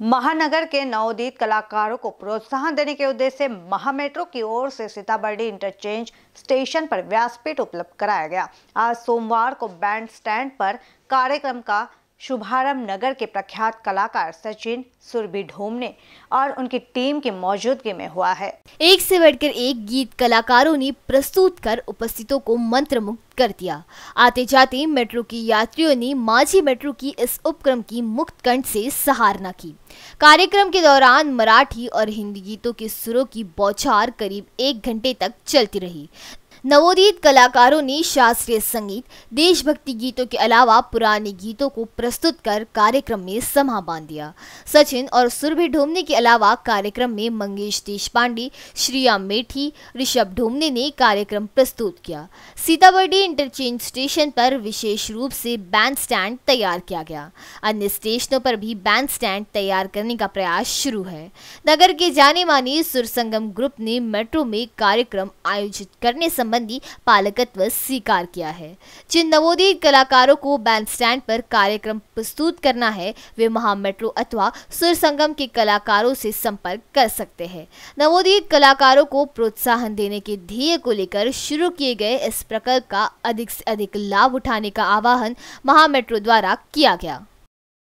महानगर के नवोदित कलाकारों को प्रोत्साहन देने के उद्देश्य से महामेट्रो की ओर से सीताबर्डी इंटरचेंज स्टेशन पर व्यासपीठ उपलब्ध कराया गया। आज सोमवार को बैंड स्टैंड पर कार्यक्रम का शुभारंभ नगर के प्रख्यात कलाकार सचिन सुरभि ढोमने और उनकी टीम की मौजूदगी में हुआ है। एक से बढ़कर एक गीत कलाकारों ने प्रस्तुत कर उपस्थितों को मंत्रमुग्ध कर दिया। आते जाते मेट्रो की यात्रियों ने माझी मेट्रो की इस उपक्रम की मुक्त कंठ से सहारना की। कार्यक्रम के दौरान मराठी और हिंदी गीतों के सुरों की बौछार करीब एक घंटे तक चलती रही। नवोदित कलाकारों ने शास्त्रीय संगीत, देशभक्ति गीतों के अलावा पुराने गीतों को प्रस्तुत कर कार्यक्रम में समा बाँध दिया सचिन और सुरभि ढोमने के अलावा कार्यक्रम में मंगेश देशपांडे, श्रिया मेठी, ऋषभ ढोमने ने कार्यक्रम प्रस्तुत किया। सीताबर्डी इंटरचेंज स्टेशन पर विशेष रूप से बैंड स्टैंड तैयार किया गया। अन्य स्टेशनों पर भी बैंड स्टैंड तैयार करने का प्रयास शुरू है। नगर के जाने माने सुरसंगम ग्रुप ने मेट्रो में कार्यक्रम आयोजित करने संबंधी पालकत्व स्वीकार किया है। जिन नवोदित कलाकारों को बैंड स्टैंड पर कार्यक्रम प्रस्तुत करना है, वे महा मेट्रो अथवा सुर संगम के कलाकारों से संपर्क कर सकते हैं। नवोदित कलाकारों को प्रोत्साहन देने के ध्येय को लेकर शुरू किए गए इस प्रकल्प का अधिक से अधिक लाभ उठाने का आह्वान महा मेट्रो द्वारा किया गया।